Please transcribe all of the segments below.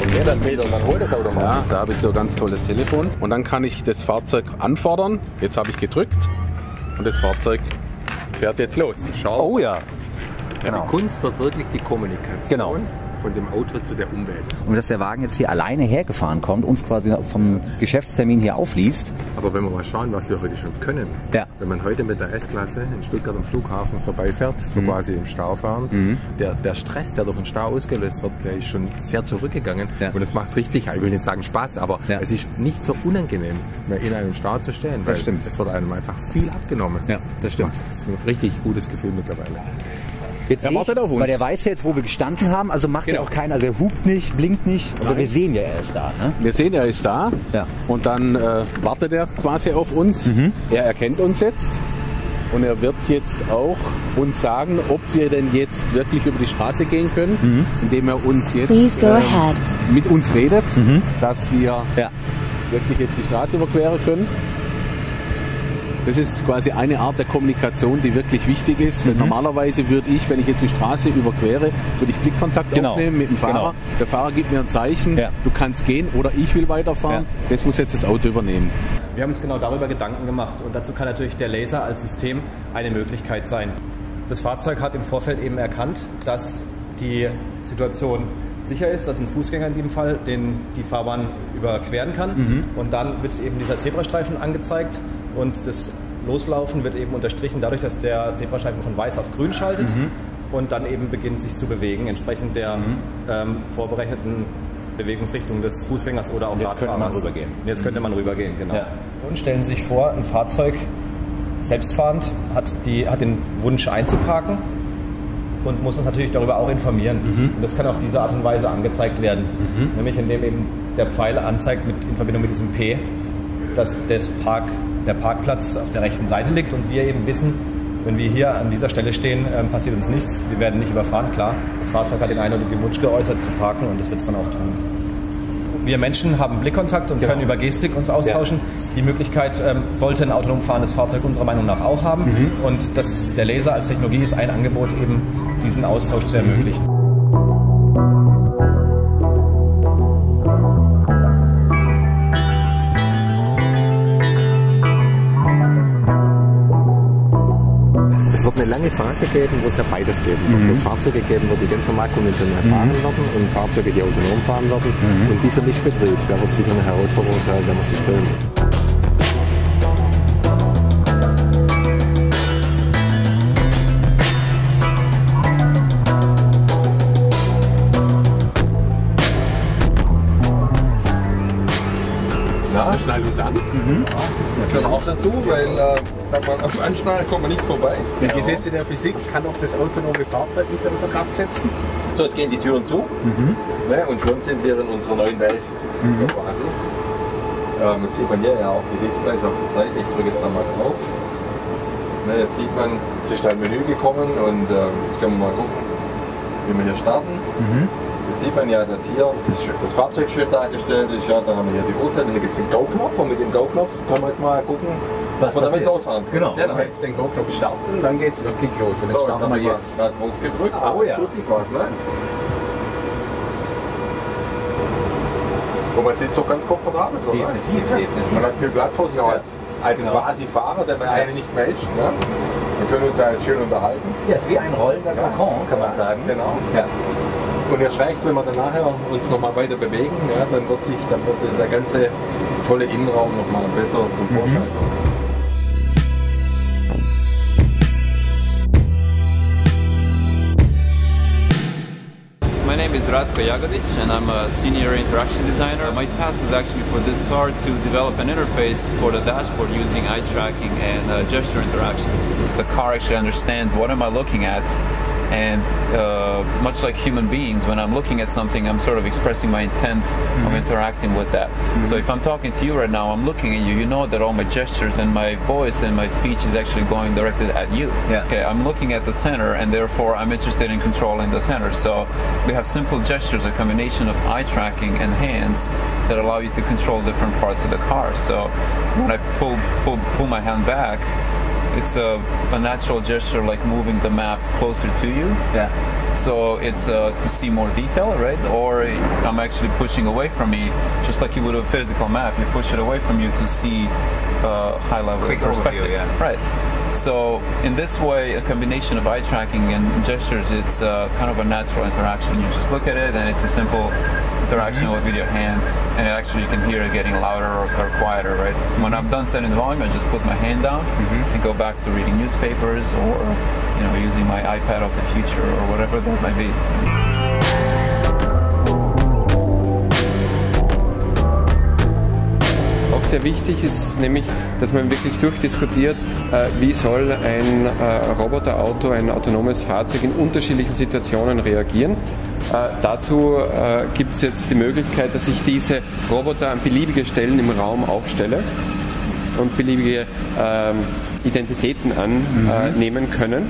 Okay, dann Peter, dann hol das Auto mal. Ja, da habe ich so ein ganz tolles Telefon. Und dann kann ich das Fahrzeug anfordern. Jetzt habe ich gedrückt und das Fahrzeug fährt jetzt los. Schau. Oh ja. Genau. Die Kunst wird wirklich die Kommunikation. Genau von dem Auto zu der Umwelt. Und dass der Wagen jetzt hier alleine hergefahren kommt, uns quasi vom Geschäftstermin hier aufliest. Aber wenn wir mal schauen, was wir heute schon können. Ja. Wenn man heute mit der S-Klasse in Stuttgart am Flughafen vorbeifährt, so mhm. quasi im Stau fahren, mhm. der, der Stress, der durch den Stau ausgelöst wird, der ist schon sehr zurückgegangen. Ja. Und es macht richtig, ich will nicht sagen Spaß, aber ja. es ist nicht so unangenehm, mehr in einem Stau zu stehen. Das stimmt. Es wird einem einfach viel abgenommen. Ja, das stimmt. Das ist ein richtig gutes Gefühl mittlerweile. Jetzt er wartet auf uns. Weil der weiß jetzt, wo wir gestanden haben, also macht genau. ja auch keiner, also er hupt nicht, blinkt nicht, aber wir sehen ja, er ist da. Ne? Wir sehen, er ist da ja. und dann äh, wartet er quasi auf uns. Mhm. Er erkennt uns jetzt und er wird jetzt auch uns sagen, ob wir denn jetzt wirklich über die Straße gehen können, mhm. indem er uns jetzt äh, mit uns redet, mhm. dass wir ja. wirklich jetzt die Straße überqueren können. Das ist quasi eine Art der Kommunikation, die wirklich wichtig ist. Mhm. Normalerweise würde ich, wenn ich jetzt die Straße überquere, würde ich Blickkontakt genau. aufnehmen mit dem Fahrer. Genau. Der Fahrer gibt mir ein Zeichen, ja. du kannst gehen oder ich will weiterfahren. Ja. Das muss jetzt das Auto übernehmen. Wir haben uns genau darüber Gedanken gemacht und dazu kann natürlich der Laser als System eine Möglichkeit sein. Das Fahrzeug hat im Vorfeld eben erkannt, dass die Situation sicher ist, dass ein Fußgänger in dem Fall den, die Fahrbahn überqueren kann. Mhm. Und dann wird eben dieser Zebrastreifen angezeigt und das Loslaufen wird eben unterstrichen dadurch, dass der Zebrastreifen von weiß auf grün schaltet mhm. und dann eben beginnt sich zu bewegen, entsprechend der mhm. ähm, vorberechneten Bewegungsrichtung des Fußgängers oder auch Jetzt könnte man rübergehen. Jetzt könnte man rübergehen, genau. Ja. Und stellen Sie sich vor, ein Fahrzeug selbstfahrend hat, die, hat den Wunsch einzuparken und muss uns natürlich darüber auch informieren. Mhm. Und das kann auf diese Art und Weise angezeigt werden. Mhm. Nämlich indem eben der Pfeil anzeigt mit, in Verbindung mit diesem P, dass das Park, der Parkplatz auf der rechten Seite liegt und wir eben wissen, wenn wir hier an dieser Stelle stehen, äh, passiert uns nichts. Wir werden nicht überfahren, klar. Das Fahrzeug hat den eindeutigen Wunsch geäußert zu parken und das wird es dann auch tun. Wir Menschen haben Blickkontakt und genau. können über Gestik uns austauschen. Ja. Die Möglichkeit ähm, sollte ein autonom fahrendes Fahrzeug unserer Meinung nach auch haben. Mhm. Und das, der Laser als Technologie ist ein Angebot, eben diesen Austausch zu ermöglichen. Lange Phase geben, wo es ja beides geben wird. Mhm. Wo es Fahrzeuge geben wird, die ganz normal konventionell fahren mhm. werden und Fahrzeuge, die autonom fahren werden. Mhm. Und dieser Mischbetrieb, der wird sicher eine Herausforderung sein, wenn man sich stellen muss. Uns an. Mhm. Das gehört auch dazu, weil äh, sag mal, auf Anschnallen kommt man nicht vorbei. Die Gesetze der Physik kann auch das autonome Fahrzeug nicht außer Kraft setzen. So, jetzt gehen die Türen zu mhm. ne, und schon sind wir in unserer neuen Welt. Mhm. So quasi. Ähm, jetzt sieht man hier ja auch die Displays auf der Seite. Ich drücke jetzt da mal drauf. Ne, jetzt sieht man, es ist ein Menü gekommen und äh, jetzt können wir mal gucken, wie wir hier starten. Mhm. Jetzt sieht man ja, dass hier das, das Fahrzeug schön dargestellt ist. Ja, dann haben wir hier die Uhrzeit. Hier gibt es den Go-Knopf und mit dem Go-Knopf können wir jetzt mal gucken, was wir damit losfahren. Genau. Ja, dann okay. jetzt den Go-Knopf starten, dann geht es wirklich los. Und so, jetzt starten wir jetzt. Gerade drauf gedrückt. Ah, oh ja. tut sich was, ne? Und man sitzt doch ganz komfortabel so. Definitiv, definitiv. Man hat viel Platz vor sich auch als, als genau. quasi Fahrer, der bei ja. einem nicht mehr ist. Ne? Wir können uns ja jetzt schön unterhalten. Ja, ist wie ein rollender Kokon, kann man sagen. Genau. Ja. Und erst recht, wenn wir dann nachher uns nochmal weiter bewegen, ja, dann wird sich dann wird der ganze tolle Innenraum nochmal besser zum Vorschein kommen. My name is Ratko Jagodic and I'm a senior interaction designer. My task was actually for this car to develop an interface for the dashboard using eye tracking and uh, gesture interactions. The car actually understands what am I looking at and uh, much like human beings, when I'm looking at something, I'm sort of expressing my intent mm-hmm. of interacting with that. Mm-hmm. So if I'm talking to you right now, I'm looking at you, you know that all my gestures and my voice and my speech is actually going directed at you. Yeah. Okay, I'm looking at the center, and therefore I'm interested in controlling the center. So we have simple gestures, a combination of eye tracking and hands that allow you to control different parts of the car. So when I pull pull pull my hand back, it's a, a natural gesture like moving the map closer to you. Yeah. So it's uh, to see more detail, right? Or I'm actually pushing away from me, just like you would a physical map. You push it away from you to see uh, high level Quick perspective. overview, yeah. Right. So in this way, a combination of eye tracking and gestures, it's uh, kind of a natural interaction. You just look at it, and it's a simple interaction Mm-hmm. with your hand, and actually you can hear it getting louder or, or quieter, right? When I'm done setting the volume, I just put my hand down Mm-hmm. and go back to reading newspapers or you know using my iPad of the future or whatever that might be. Sehr wichtig ist nämlich, dass man wirklich durchdiskutiert, äh, wie soll ein äh, Roboterauto, ein autonomes Fahrzeug in unterschiedlichen Situationen reagieren. Äh, dazu gibt es jetzt die Möglichkeit, dass ich diese Roboter an beliebige Stellen im Raum aufstelle und beliebige ähm, Identitäten annehmen können.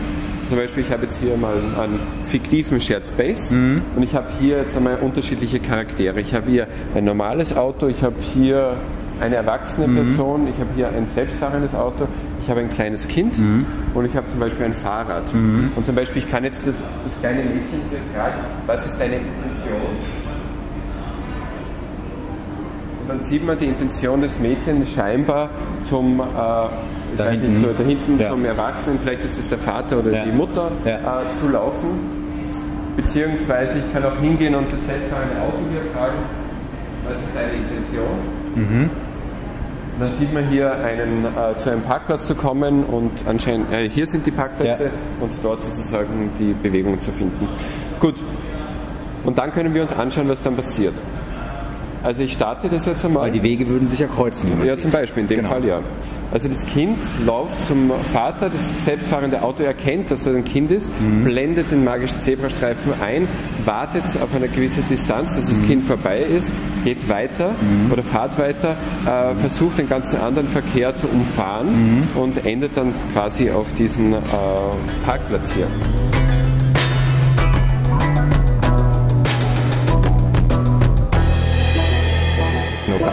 Zum Beispiel, ich habe jetzt hier mal einen fiktiven Shared Space und ich habe hier jetzt einmal unterschiedliche Charaktere. Ich habe hier ein normales Auto, ich habe hier eine erwachsene Person, ich habe hier ein selbstfahrendes Auto, ich habe ein kleines Kind und ich habe zum Beispiel ein Fahrrad. Und zum Beispiel, ich kann jetzt das, das kleine Mädchen hier fragen, was ist deine Intention? Und dann sieht man die Intention des Mädchens scheinbar zum äh, ich Da nicht, hinten. so, da hinten Ja. zum Erwachsenen, vielleicht ist es der Vater oder Ja. die Mutter, Ja. äh, zu laufen. Beziehungsweise ich kann auch hingehen und das selbstfahrende Auto hier fragen, was ist deine Intention? Mhm. Dann sieht man hier einen, äh, zu einem Parkplatz zu kommen und anscheinend, äh, hier sind die Parkplätze Ja. und dort sozusagen die Bewegung zu finden. Gut. Und dann können wir uns anschauen, was dann passiert. Also ich starte das jetzt einmal. Weil die Wege würden sich ja kreuzen. Ja, zum Beispiel, in dem Genau. Fall ja. Also das Kind läuft zum Vater, das selbstfahrende Auto erkennt, dass er ein Kind ist, Mhm. blendet den magischen Zebrastreifen ein, wartet auf eine gewisse Distanz, dass das Mhm. Kind vorbei ist, geht weiter oder fahrt weiter, äh, versucht den ganzen anderen Verkehr zu umfahren Mhm. und endet dann quasi auf diesen äh, Parkplatz hier.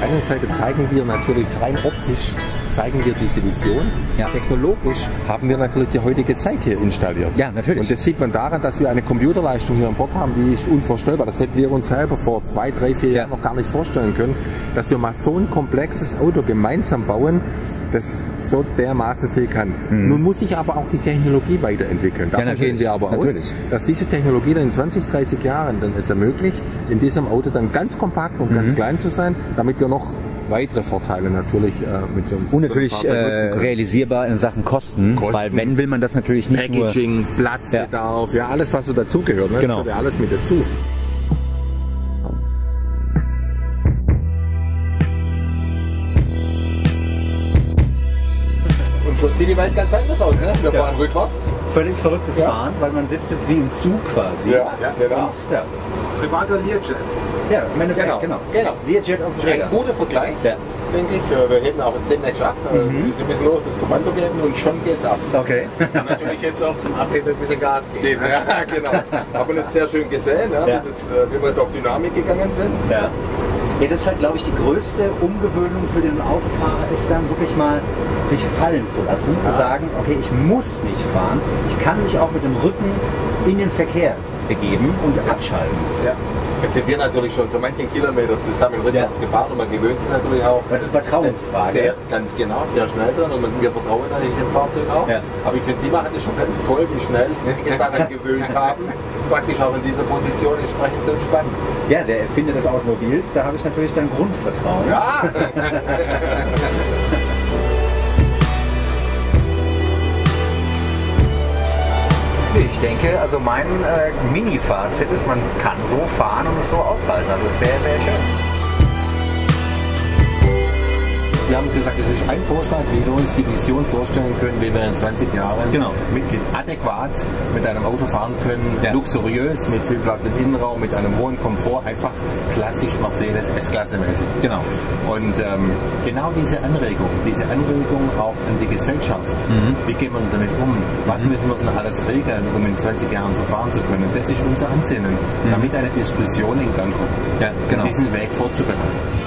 Einen Seite zeigen wir natürlich rein optisch, zeigen wir diese Vision. Ja. Technologisch haben wir natürlich die heutige Zeit hier installiert. Ja, natürlich. Und das sieht man daran, dass wir eine Computerleistung hier an Bord haben, die ist unvorstellbar. Das hätten wir uns selber vor zwei, drei, vier Ja. Jahren noch gar nicht vorstellen können, dass wir mal so ein komplexes Auto gemeinsam bauen, das so dermaßen viel kann. Nun muss sich aber auch die Technologie weiterentwickeln. Davon Mhm. natürlich. gehen wir aber Natürlich. aus, dass diese Technologie dann in 20, 30 Jahren dann es ermöglicht, in diesem Auto dann ganz kompakt und Mhm. ganz klein zu sein, damit wir noch weitere Vorteile natürlich äh, mit dem Und natürlich äh, realisierbar in Sachen Kosten, Kosten. weil wenn will man das natürlich nicht nur... Packaging, Platzbedarf, ja. alles was so dazugehört, ne? Genau. das gehört ja alles mit dazu. Schon sieht die Welt ganz anders aus, ne? Wir fahren rückwärts. Völlig verrücktes Ja. Fahren, weil man sitzt jetzt wie im Zug quasi. Ja, genau. Ja, Privater Learjet. ja im Endeffekt, Genau, genau. genau. Learjet auf dem Ein guter Vergleich, Ja. denke ich. Äh, Wir heben auch jetzt demnächst ab. Sie müssen nur das Kommando geben und schon geht's ab. Okay. Natürlich jetzt auch zum Abheben ein bisschen Gas geben. Geben, ja, genau. Haben wir jetzt sehr schön gesehen, ja, Ja. Wie, das, äh, wie wir jetzt auf Dynamik gegangen sind. Ja. Ja, das ist halt, glaube ich, die größte Umgewöhnung für den Autofahrer, ist dann wirklich mal sich fallen zu lassen, zu sagen, okay, ich muss nicht fahren, ich kann mich auch mit dem Rücken in den Verkehr begeben und abschalten. Ja. Jetzt sind wir natürlich schon so manchen Kilometer zusammen rückwärts Ja. gefahren und man gewöhnt sich natürlich auch. Das ist Vertrauensfrage. Sehr, ganz genau, sehr schnell dran und wir vertrauen natürlich dem Fahrzeug auch. Ja. Aber ich finde, Sie machen das schon ganz toll, wie schnell Sie sich jetzt daran gewöhnt haben, praktisch auch in dieser Position entsprechend zu entspannen. Ja, der Erfinder des Automobils, da habe ich natürlich dann Grundvertrauen. Ja! Ich denke, also mein äh, Mini-Fazit ist, man kann so fahren und es so aushalten. Also sehr, sehr schön. Wir haben gesagt, es ist ein Vorschlag, wie wir uns die Vision vorstellen können, wie wir in 20 Jahren Genau. mit, adäquat mit einem Auto fahren können, Ja. luxuriös, mit viel Platz im Innenraum, mit einem hohen Komfort, einfach klassisch Mercedes S-Klasse-mäßig. Genau. Und ähm, genau diese Anregung, diese Anregung auch an die Gesellschaft, Mhm. wie gehen wir damit um, was müssen wir denn alles regeln, um in 20 Jahren so fahren zu können, das ist unser Ansinnen, damit eine Diskussion in Gang kommt, Mhm. Ja, genau. diesen Weg vorzubereiten.